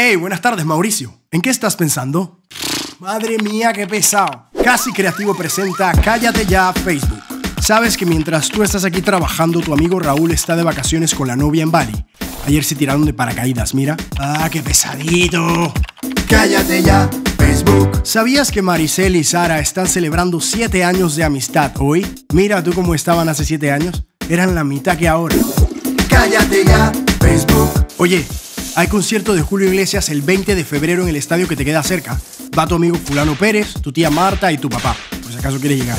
Hey, buenas tardes, Mauricio. ¿En qué estás pensando? Madre mía, qué pesado. Casi Creativo presenta Cállate ya Facebook. Sabes que mientras tú estás aquí trabajando, tu amigo Raúl está de vacaciones con la novia en Bali. Ayer se tiraron de paracaídas, mira. Ah, qué pesadito. Cállate ya, Facebook. ¿Sabías que Maricel y Sara están celebrando 7 años de amistad hoy? Mira tú cómo estaban hace 7 años. Eran la mitad que ahora. Cállate ya, Facebook. Oye, hay concierto de Julio Iglesias el 20 de febrero en el estadio que te queda cerca. Va tu amigo Fulano Pérez, tu tía Marta y tu papá, por si acaso quieres llegar.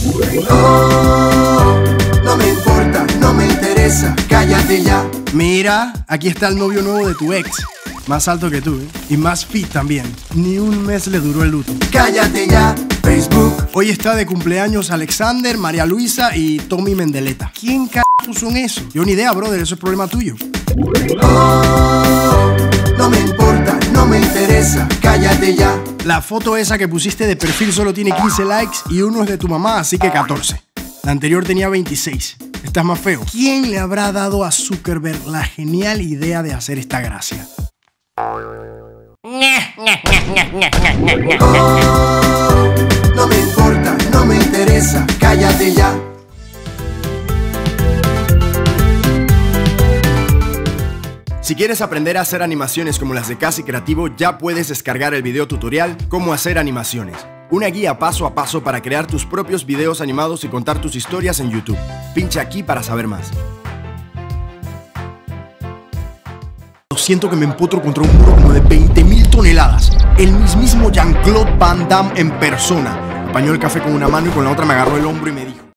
Oh, no me importa, no me interesa. Cállate ya. Mira, aquí está el novio nuevo de tu ex. Más alto que tú, ¿eh? Y más fit también. Ni un mes le duró el luto. Cállate ya, Facebook. Hoy está de cumpleaños Alexander, María Luisa y Tommy Mendeleta. ¿Quién c son eso? Yo ni idea, brother, eso es problema tuyo. Oh, interesa. Cállate ya. La foto esa que pusiste de perfil solo tiene 15 likes y uno es de tu mamá, así que 14. La anterior tenía 26. Estás más feo. ¿Quién le habrá dado a Zuckerberg la genial idea de hacer esta gracia? Si quieres aprender a hacer animaciones como las de Casi Creativo, ya puedes descargar el video tutorial Cómo hacer animaciones. Una guía paso a paso para crear tus propios videos animados y contar tus historias en YouTube. Pincha aquí para saber más. Siento que me empotro contra un muro como de 20.000 toneladas. El mismísimo Jean-Claude Van Damme en persona. Apañó el café con una mano y con la otra me agarró el hombro y me dijo...